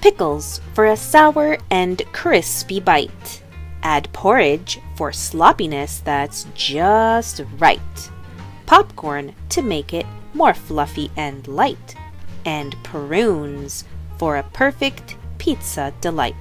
pickles for a sour and crispy bite. Add porridge for sloppiness that's just right. Popcorn to make it more fluffy and light. And prunes for a perfect pizza delight.